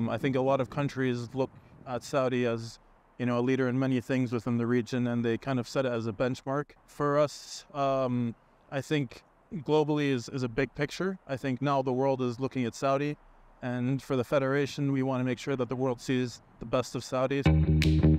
Um, I think a lot of countries look at Saudi as you know a leader in many things within the region, and they kind of set it as a benchmark for us. Um, I think globally is, is a big picture. I think now the world is looking at Saudi, and for the federation, we want to make sure that the world sees the best of Saudis.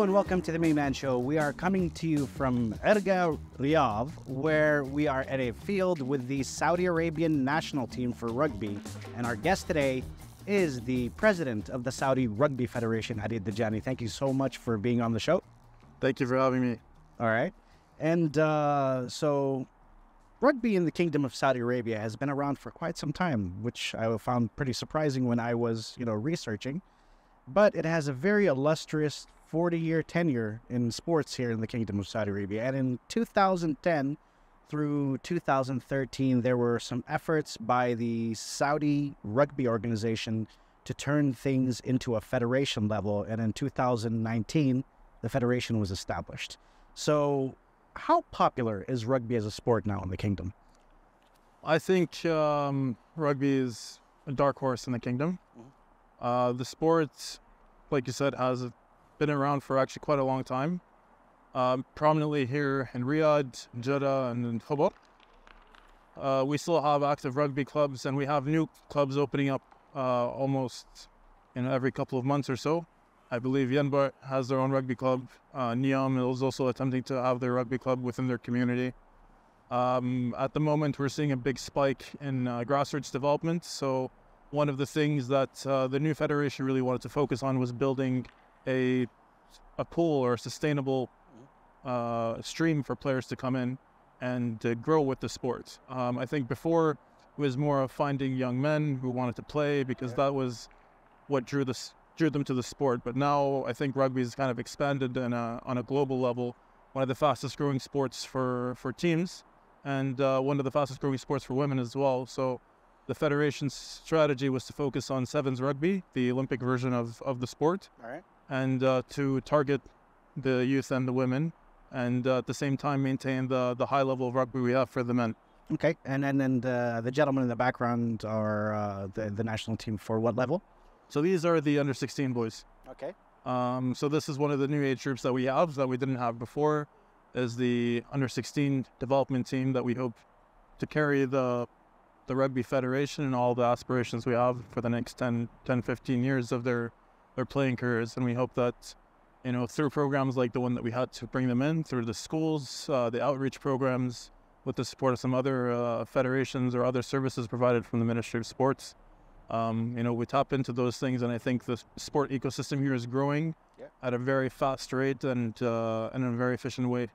Hello and welcome to the Mayman Show. We are coming to you from Erga Riyadh, where we are at a field with the Saudi Arabian national team for rugby. And our guest today is the president of the Saudi Rugby Federation, Ali Al-Dajani. Thank you so much for being on the show. Thank you for having me. All right. And uh, so, rugby in the Kingdom of Saudi Arabia has been around for quite some time, which I found pretty surprising when I was, you know, researching. But it has a very illustrious 40 year tenure in sports here in the Kingdom of Saudi Arabia. And in 2010 through 2013, there were some efforts by the Saudi Rugby Organization to turn things into a federation level. And in 2019, the federation was established. So, how popular is rugby as a sport now in the kingdom? I think um, rugby is a dark horse in the kingdom. Uh, the sport, like you said, has been around for actually quite a long time. Um, prominently here in Riyadh, Jeddah, and in Khobar. Uh, we still have active rugby clubs, and we have new clubs opening up uh, almost know, every couple of months or so. I believe Yanbu has their own rugby club. Uh, NEOM is also attempting to have their rugby club within their community. Um, at the moment, we're seeing a big spike in uh, grassroots development. So, one of the things that uh, the new federation really wanted to focus on was building a a pool or a sustainable uh, stream for players to come in and to grow with the sport. Um, I think before it was more of finding young men who wanted to play because that was what drew this drew them to the sport. But now I think rugby has kind of expanded a, on a global level. One of the fastest growing sports for for teams, and uh, one of the fastest growing sports for women as well. So the federation's strategy was to focus on sevens rugby, the Olympic version of, of the sport, All right. And uh, to target the youth and the women, and uh, at the same time maintain the, the high level of rugby we have for the men. Okay. And then and, the, the gentlemen in the background are uh, the, the national team for what level? So these are the under 16 boys. Okay. Um, so this is one of the new age groups that we have that we didn't have before, is the under 16 development team that we hope to carry the the rugby federation and all the aspirations we have for the next 10, 10 15 years of their their playing careers and we hope that you know through programs like the one that we had to bring them in through the schools uh, the outreach programs with the support of some other uh, federations or other services provided from the ministry of sports um, you know we tap into those things and i think the sport ecosystem here is growing Yeah. at a very fast rate and uh, and in a very efficient way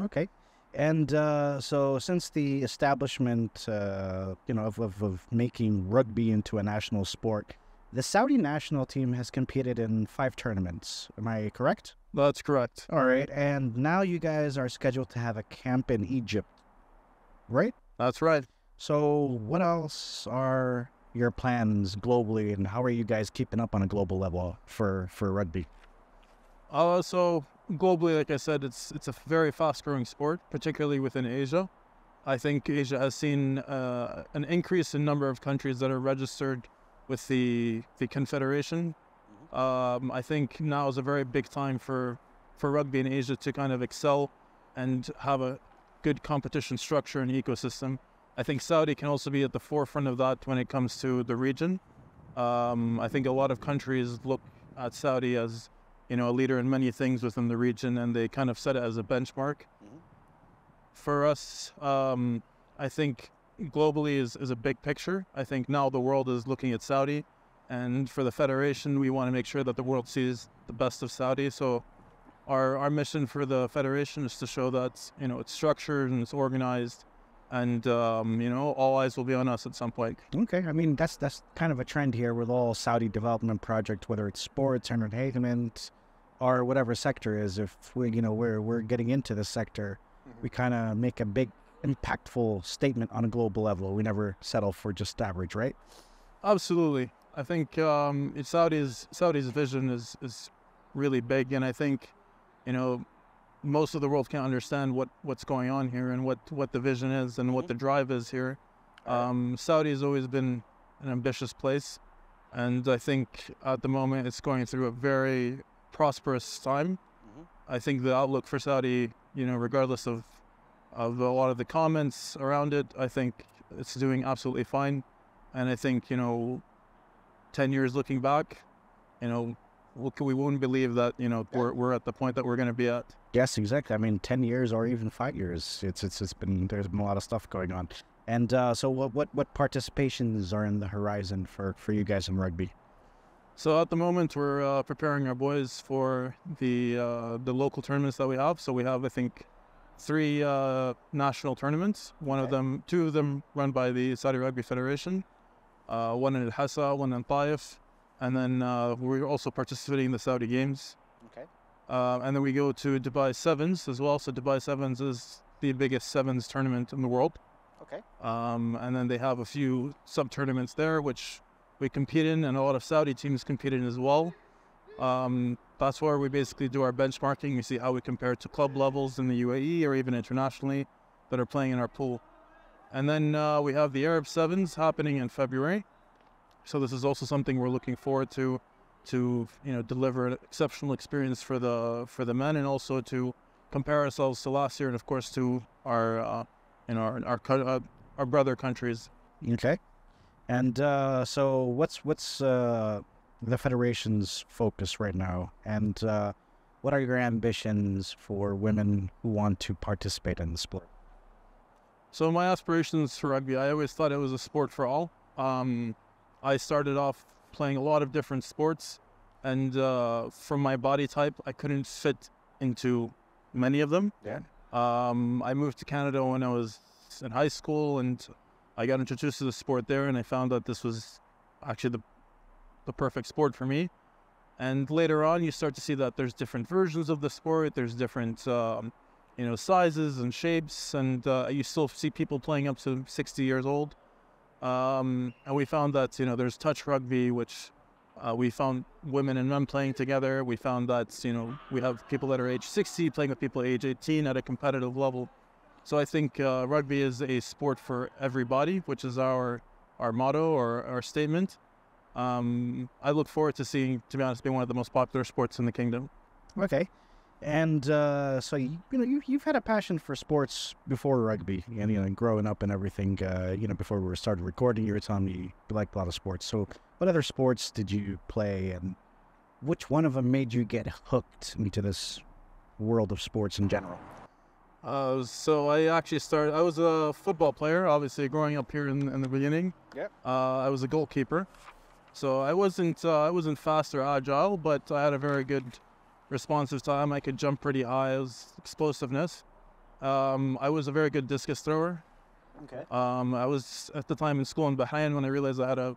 Okay. And uh, so, since the establishment, uh, you know, of, of, of making rugby into a national sport, the Saudi national team has competed in five tournaments. Am I correct? that's correct All right. And now you guys are scheduled to have a camp in Egypt, right? that's right So, what else are your plans globally, and how are you guys keeping up on a global level for, for rugby? Uh, so globally, like I said, it's it's a very fast-growing sport, particularly within Asia. I think Asia has seen uh, an increase in number of countries that are registered with the the Confederation. Um, I think now is a very big time for for rugby in Asia to kind of excel and have a good competition structure and ecosystem. I think Saudi can also be at the forefront of that when it comes to the region. Um, I think a lot of countries look at Saudi as you know, a leader in many things within the region, and they kind of set it as a benchmark. For us, um, I think globally is, is a big picture. I think now the world is looking at Saudi, and for the federation, we want to make sure that the world sees the best of Saudi. So, our our mission for the federation is to show that you know it's structured and it's organized, and um, you know all eyes will be on us at some point. Okay, I mean that's that's kind of a trend here with all Saudi development projects, whether it's sports, entertainment, or whatever sector is. If we, you know, we're we're getting into the sector, we kind of make a big, impactful statement on a global level. We never settle for just average, right? Absolutely. I think um, it's Saudi's Saudi's vision is is really big, and I think you know most of the world can't understand what, what's going on here and what, what the vision is and what Mhm. the drive is here. Um, Saudi has always been an ambitious place, and I think at the moment it's going through a very prosperous time. Mhm. I think the outlook for Saudi, you know, regardless of of a lot of the comments around it, I think it's doing absolutely fine. And I think you know, ten years looking back, you know, we we wouldn't believe that you know we're we're at the point that we're going to be at. Yes, exactly. I mean, ten years or even five years. It's it's it's been there's been a lot of stuff going on. And uh, so, what what what participations are in the horizon for for you guys in rugby? So at the moment, we're uh, preparing our boys for the uh, the local tournaments that we have. So we have, I think, three uh, national tournaments. One of them, two of them, run by the Saudi Rugby Federation. Uh, one in Al Hassa, one in Taif, and then uh, we're also participating in the Saudi Games. Okay. Uh, and then we go to Dubai Sevens as well. So Dubai Sevens is the biggest sevens tournament in the world. Okay. Um, and then they have a few sub tournaments there, which we compete in, and a lot of Saudi teams compete in as well. Um, that's where we basically do our benchmarking. We see how we compare to club levels in the UAE or even internationally that are playing in our pool. And then uh, we have the Arab Sevens happening in February. So this is also something we're looking forward to, to you know deliver an exceptional experience for the for the men, and also to compare ourselves to last year, and of course to our uh, you know our our, uh, our brother countries. Okay. And uh, so, what's what's uh, the federation's focus right now? And uh, what are your ambitions for women who want to participate in the sport? So my aspirations for rugby, I always thought it was a sport for all. Um, I started off playing a lot of different sports, and uh, from my body type, I couldn't fit into many of them. Yeah. Um, I moved to Canada when I was in high school, and I got introduced to the sport there, and I found that this was actually the the perfect sport for me. And later on, you start to see that there's different versions of the sport. There's different, um, you know, sizes and shapes, and uh, you still see people playing up to 60 years old. Um, and we found that you know there's touch rugby, which uh, we found women and men playing together. We found that you know we have people that are age 60 playing with people age 18 at a competitive level. So I think uh, rugby is a sport for everybody, which is our our motto or our statement. Um, I look forward to seeing, to be honest, being one of the most popular sports in the kingdom. Okay. And uh, so you, you know you you've had a passion for sports before rugby, and you know growing up and everything. Uh, you know before we started recording, you were telling me you liked a lot of sports. So what other sports did you play, and which one of them made you get hooked into this world of sports in general? Uh, so I actually started. I was a football player, obviously growing up here in, in the beginning. Yep. Uh, I was a goalkeeper, so I wasn't uh, I wasn't fast or agile, but I had a very good responsive time. I could jump pretty high. I was explosiveness. Um, I was a very good discus thrower. Okay. Um, I was at the time in school in Bahrain when I realized I had a,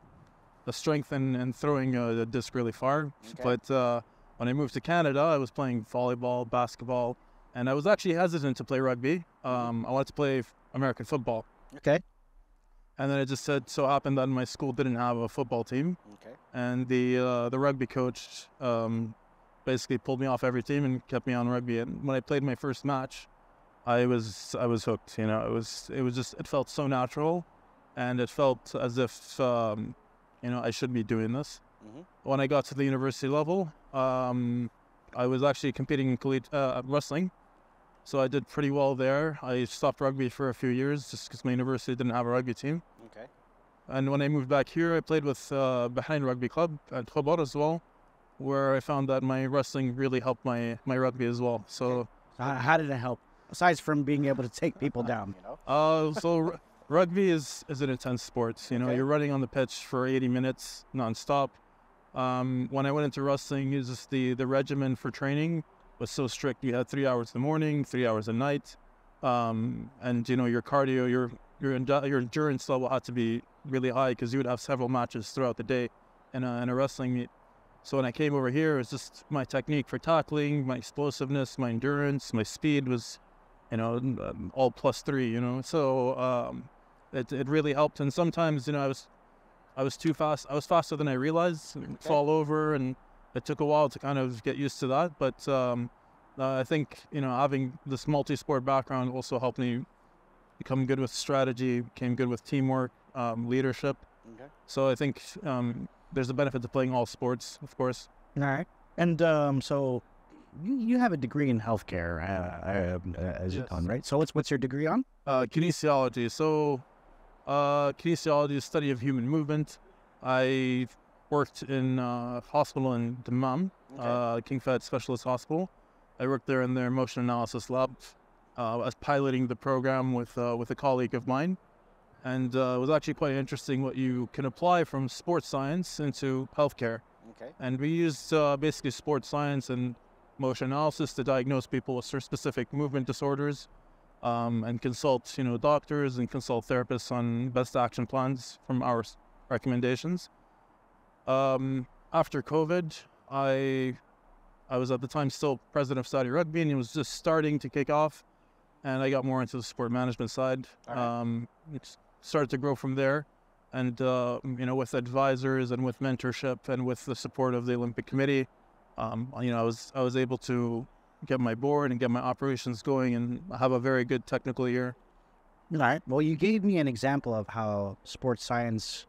a strength in, in throwing uh, the disc really far. Okay. But uh, when I moved to Canada, I was playing volleyball, basketball, and I was actually hesitant to play rugby. Um, I wanted to play American football. Okay. And then it just said so happened that my school didn't have a football team, Okay. and the uh, the rugby coach um, basically pulled me off every team and kept me on rugby. And when I played my first match, I was I was hooked. You know, it was it was just it felt so natural, and it felt as if um, you know I should be doing this. Mhm. When I got to the university level, um, I was actually competing in collegiate uh, wrestling. So I did pretty well there. I stopped rugby for a few years just because my university didn't have a rugby team. Okay. And when I moved back here, I played with uh, Bahrain Rugby Club at Khobar as well, where I found that my wrestling really helped my, my rugby as well. So, So how, did it help? Aside from being able to take people down, you know. uh, so r- rugby is, is an intense sport. You know, Okay. you're running on the pitch for 80 minutes nonstop. Um, when I went into wrestling, it's just the, the regimen for training was so strict. You had three hours in the morning, three hours at night, um, and you know your cardio, your your your endurance level had to be really high because you would have several matches throughout the day in a, in a wrestling meet. So when I came over here, it was just my technique for tackling, my explosiveness, my endurance, my speed was, you know, um, all plus three. You know, so um, it it really helped. And sometimes you know I was I was too fast. I was faster than I realized. and Fall over, and it took a while to kind of get used to that. But um, uh, I think you know having this multi-sport background also helped me become good with strategy, became good with teamwork, um, leadership. Okay. So I think um, there's a benefit to playing all sports, of course. All right. And um, so you, you have a degree in healthcare, uh, uh, as you've Yes. done, right? So what's what's your degree on? Uh, kinesiology. So uh, kinesiology is study of human movement. I worked in a hospital in Dammam, uh, King Fahd Specialist Hospital. I worked there in their motion analysis lab. Uh, I was piloting the program with uh, with a colleague of mine, and uh, it was actually quite interesting what you can apply from sports science into healthcare. Okay. And we used uh, basically sports science and motion analysis to diagnose people with specific movement disorders, um, and consult you know doctors and consult therapists on best action plans from our recommendations. Um, after COVID, I I was at the time still president of Saudi Rugby, and it was just starting to kick off, and I got more into the sport management side. Right. Um, it started to grow from there, and uh, you know, with advisors and with mentorship and with the support of the Olympic Committee, um, you know, I was I was able to get my board and get my operations going and have a very good technical year. All right. Well, you gave me an example of how sports science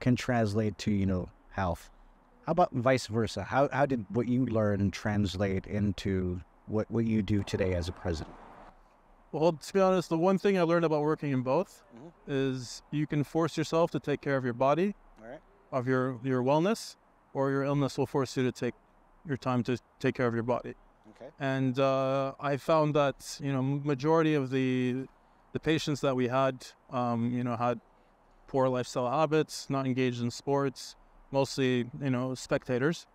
can translate to, you know, health. How about vice versa? How, how did what you learn translate into what, what you do today as a president? Well, to be honest, the one thing I learned about working in both Mhm. is you can force yourself to take care of your body, All right. of your your wellness, or your illness will force you to take your time to take care of your body. Okay. And uh, I found that you know majority of the the patients that we had, um, you know, had poor lifestyle habits, not engaged in sports, mostly you know spectators.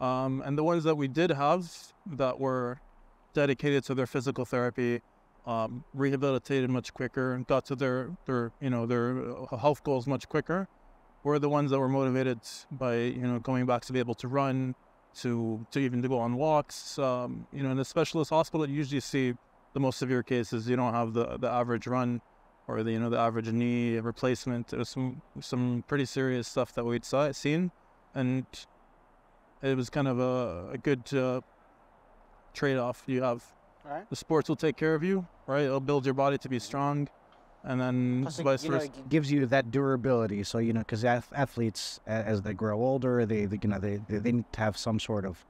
Um, and the ones that we did have that were dedicated to their physical therapy, um, rehabilitated much quicker, and got to their their you know their uh, health goals much quicker, were the ones that were motivated by you know going back to be able to run, to to even to go on walks. Um, you know, in the specialist hospital, you usually see the most severe cases. You don't have the the average run, or the you know the average knee replacement. There was some some pretty serious stuff that we'd saw seen, and it was kind of a, a good uh, trade off. You have All right. the sports will take care of you, right? It'll build your body to be strong, and then Plus, it, vice you know, it gives you that durability. So you know, because athletes, as they grow older, they, they you know they, they they need to have some sort of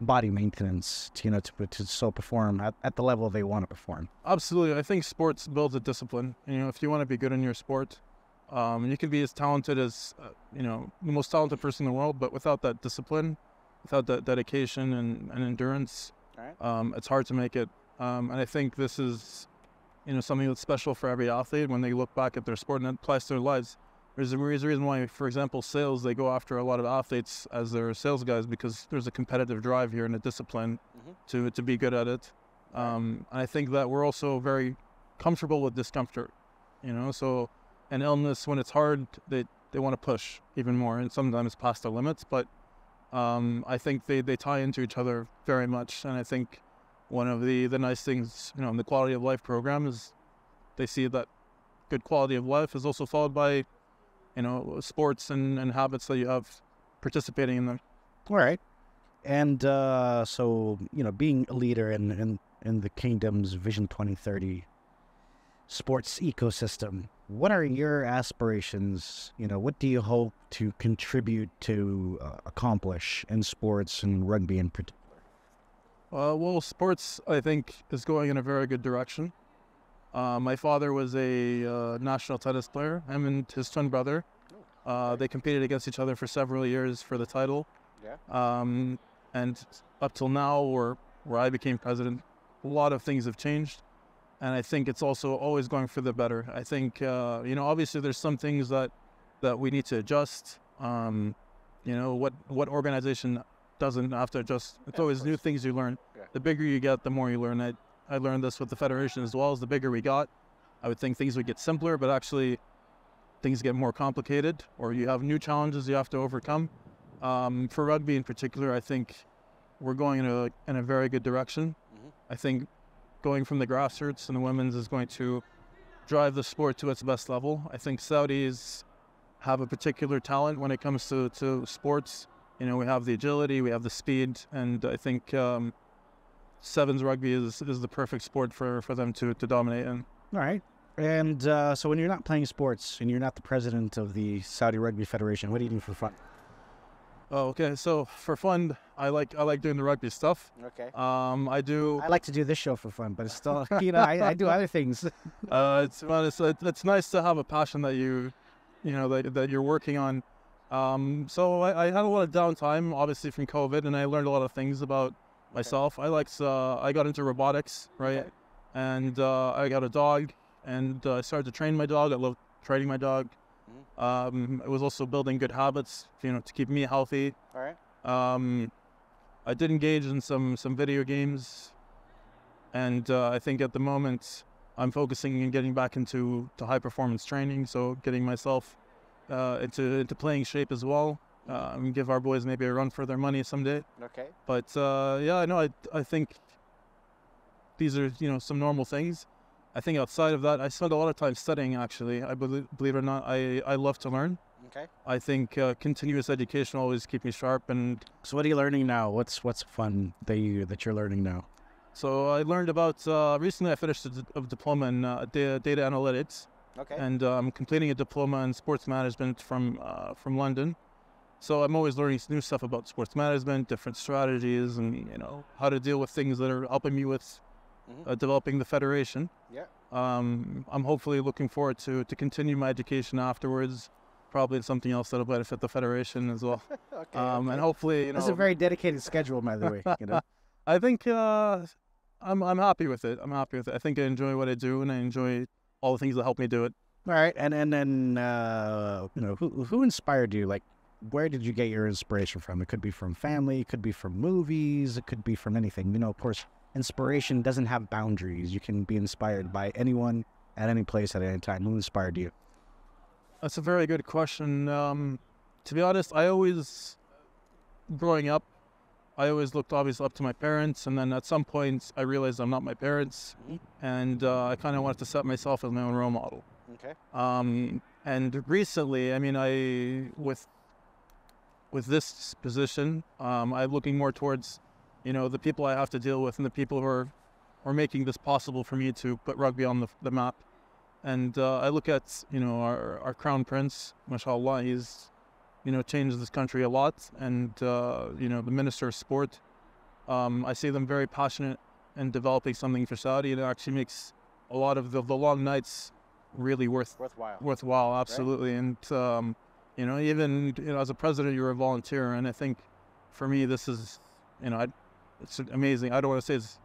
body maintenance, to, you know, to to so perform at, at the level they want to perform. Absolutely, I think sports builds a discipline. You know, if you want to be good in your sport, um, you can be as talented as uh, you know the most talented person in the world, but without that discipline, without that dedication and, and endurance, Alright. um, it's hard to make it. Um, and I think this is, you know, something that's special for every athlete when they look back at their sport and it applies to their lives. There's a, there's a reason why, for example, sales they go after a lot of athletes as their sales guys because there's a competitive drive here and a discipline Mhm. to to be good at it. Um, and I think that we're also very comfortable with discomfort, you know. So, an illness when it's hard, they they want to push even more, and sometimes past their limits. But um, I think they they tie into each other very much, and I think one of the the nice things, you know, in the quality of life program is they see that good quality of life is also followed by, you know, sports and, and habits that you have participating in them. All right. And uh, so, you know, being a leader in, in, in the kingdom's Vision 2030 sports ecosystem, what are your aspirations? You know, what do you hope to contribute to uh, accomplish in sports and rugby in particular? Uh, well, sports, I think, is going in a very good direction. Uh, my father was a uh, national tennis player. Him and his twin brother, uh, they competed against each other for several years for the title. Yeah. Um, and up till now, where where I became president, a lot of things have changed, and I think it's also always going for the better. I think uh, you know, obviously, there's some things that that we need to adjust. Um, you know, what what organization doesn't have to adjust? It's Yeah, always new things you learn. Yeah. The bigger you get, the more you learn. I I learned this with the federation as well. As the bigger we got, I would think things would get simpler, but actually, things get more complicated, or you have new challenges you have to overcome. Um, for rugby in particular, I think we're going in a in a very good direction. Mhm. I think going from the grassroots and the women's is going to drive the sport to its best level. I think Saudis have a particular talent when it comes to, to sports. You know, we have the agility, we have the speed, and I think um, sevens rugby is is the perfect sport for for them to to dominate in. All right. And uh, so when you're not playing sports and you're not the president of the Saudi Rugby Federation, what do you do for fun? Oh, okay. So for fun, I like I like doing the rugby stuff. Okay. Um, I do. I like to do this show for fun, but it's still, you know, I, I do other things. Uh, it's well, it's it's nice to have a passion that you, you know, that that you're working on. Um, so I, I had a lot of downtime, obviously from COVID, and I learned a lot of things about myself. I liked uh, I got into robotics, right? Okay. And uh, I got a dog, and uh, I started to train my dog. I love training my dog. Um, it was also building good habits, you know, to keep me healthy. All right. Um, I did engage in some some video games, and uh, I think at the moment I'm focusing on getting back into to high performance training. So getting myself uh, into into playing shape as well. Uh, and give our boys maybe a run for their money someday. Okay. But uh, yeah, I know. I I think these are you know some normal things. I think outside of that, I spend a lot of time studying. Actually, I believe, believe it or not, I I love to learn. Okay. I think uh, continuous education always keep me sharp, and So what are you learning now? What's what's fun that you that you're learning now? so I learned about uh, recently. I finished a, d- a diploma in uh, data, data analytics, Okay. and uh, I'm completing a diploma in sports management from uh, from London. So I'm always learning new stuff about sports management, different strategies, and you know how to deal with things that are helping me with Mhm. uh, developing the federation. Yeah. Um, I'm hopefully looking forward to to continue my education afterwards. Probably something else that'll benefit the federation as well. okay. Um, and hopefully, you know, That's a very dedicated schedule, by the way. You know. I think uh, I'm I'm happy with it. I'm happy with it. I think I enjoy what I do, and I enjoy all the things that help me do it. All right, and and then uh, you know who who inspired you? Like, where did you get your inspiration from? It could be from family, it could be from movies, it could be from anything. You know, of course, inspiration doesn't have boundaries. You can be inspired by anyone at any place at any time. Who inspired you? That's a very good question. Um, to be honest, I always, growing up, I always looked obviously up to my parents, and then at some point I realized I'm not my parents, Mhm. and uh, I kind of wanted to set myself as my own role model. Okay. Um, and recently, I mean, I with with this position, um, I'm looking more towards, you know, the people I have to deal with and the people who are, are making this possible for me to put rugby on the, the map. And uh, I look at, you know, our, our crown prince, mashallah, he's, you know, changed this country a lot. And, uh, you know, the minister of sport, um, I see them very passionate in developing something for Saudi. And it actually makes a lot of the, the long nights really worth Worthwhile. worthwhile absolutely and um, you know even you know as a president you're a volunteer and i think for me this is you know I, it's amazing i don't want to say it's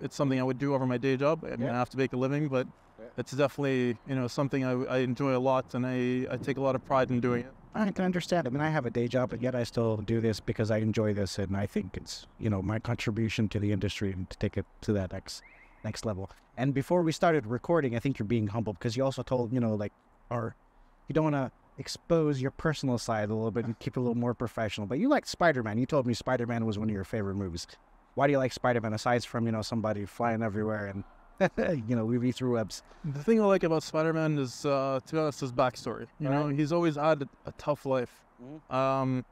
it's something i would do over my day job i mean Yeah. i have to make a living but Yeah. it's definitely you know something I, I enjoy a lot and I, I take a lot of pride in doing it I can understand. I mean, I have a day job, but yet I still do this because I enjoy this, and I think it's you know my contribution to the industry and to take it to that next next level. And before we started recording, I think you're being humble because you also told you know like, or you don't want to expose your personal side a little bit and keep it a little more professional. But you liked Spider Man. You told me Spider Man was one of your favorite movies. Why do you like Spider Man aside from you know somebody flying everywhere and you know weaving through webs? the thing i like about spider-man is uh, to be honest his backstory you know he's always had a, a tough life Mhm. um,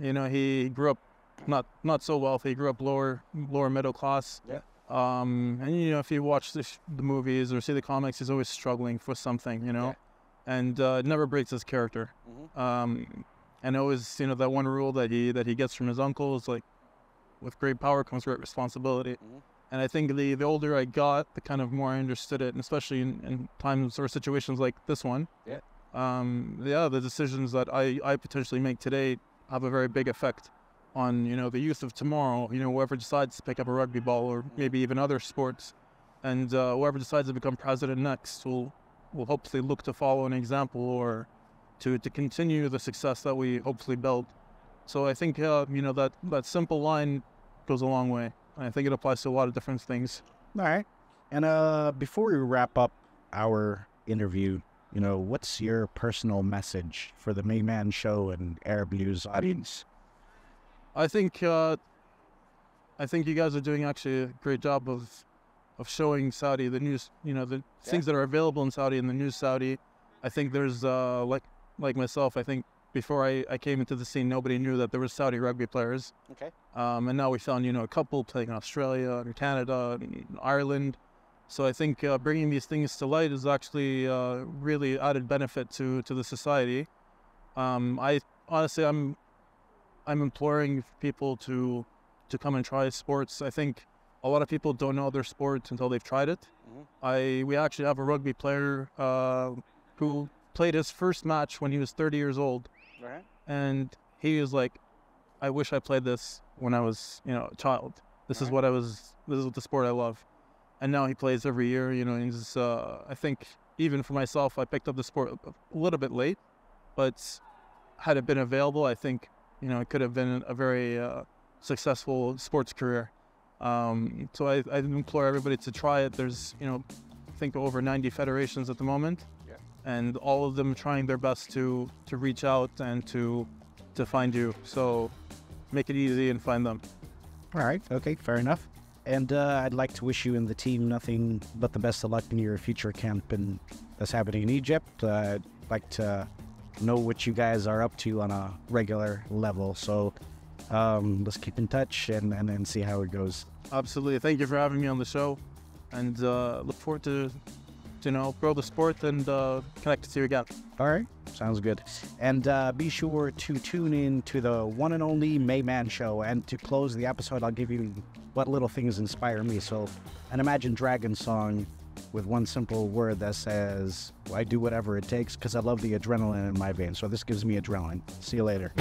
you know he grew up not not so wealthy he grew up lower lower middle class Yeah. um, and you know if you watch the, sh- the movies or see the comics he's always struggling for something you know and uh, it never breaks his character Mhm. um, and always you know that one rule that he that he gets from his uncle is like with great power comes great responsibility Mhm. and i think the the older i got the kind of more i understood it and especially in, in times or situations like this one Yeah. um, yeah the decisions that i i potentially make today have a very big effect on you know the youth of tomorrow you know whoever decides to pick up a rugby ball or maybe even other sports and uh, whoever decides to become president next will will hopefully look to follow an example or to to continue the success that we hopefully built. so i think uh, you know that that simple line goes a long way and i think it applies to a lot of different things All right. And uh, before we wrap up our interview, you know, what's your personal message for the Mayman Show and Arab News audience? I think uh, I think you guys are doing actually a great job of of showing Saudi the news. You know the things that are available in Saudi and the news Saudi. I think there's uh, like like myself. I think before I, I came into the scene, nobody knew that there were Saudi rugby players. Okay. Um, and now we found, you know, a couple playing in Australia and Canada and Ireland. So I think uh, bringing these things to light is actually uh, really added benefit to, to the society. Um, I honestly, I'm, I'm imploring people to, to come and try sports. I think a lot of people don't know their sport until they've tried it. Mhm. I we actually have a rugby player uh, who played his first match when he was 30 years old, All right. and he was like, "I wish I played this when I was, you know, a child. This is Right. what I was. This is the sport I love." And now he plays every year. You know, he's. Uh, I think even for myself, I picked up the sport a a little bit late, but had it been available, I think you know it could have been a very uh, successful sports career. Um, so I, I implore everybody to try it. There's, you know, I think over 90 federations at the moment, Yeah. and all of them trying their best to to reach out and to to find you. So make it easy and find them. All right. Okay. Fair enough. And uh, I'd like to wish you and the team nothing but the best of luck in your future camp and that's happening in Egypt. Uh, I'd like to know what you guys are up to on a regular level. So um, let's keep in touch and, and then see how it goes. Absolutely. Thank you for having me on the show, and uh, look forward to, to you know, grow the sport and uh, connect to you again. All right. Sounds good. And uh, be sure to tune in to the one and only Mayman Show. And to close the episode, I'll give you what little things inspire me. So, an Imagine Dragon song with one simple word that says, I do whatever it takes because I love the adrenaline in my veins. So, this gives me adrenaline. See you later.